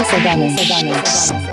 Sabana. Sabana. Sabana.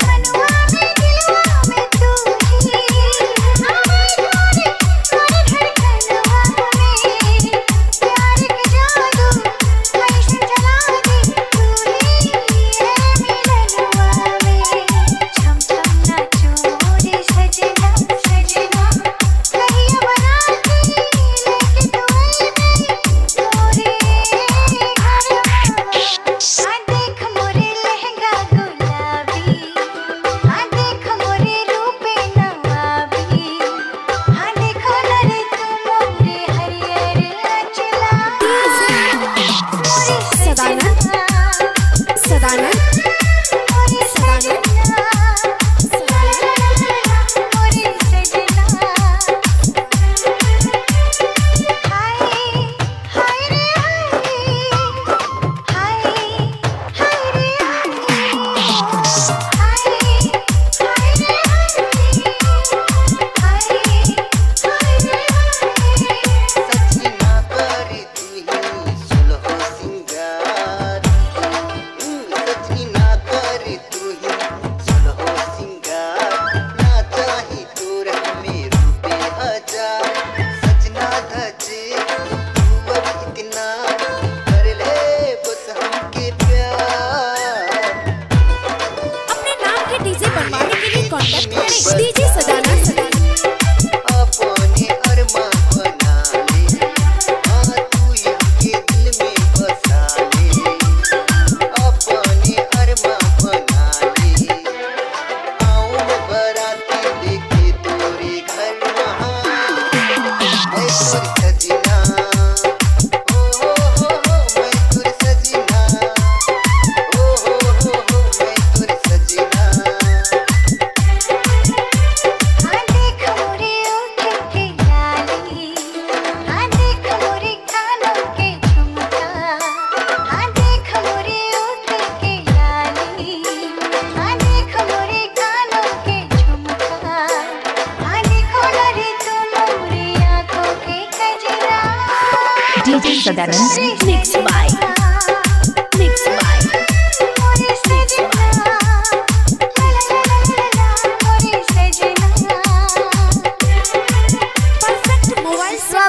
DJ Sadanand mix by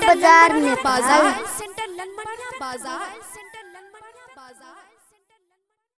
बाज़ार Nepal centre लनमनिया बाज़ार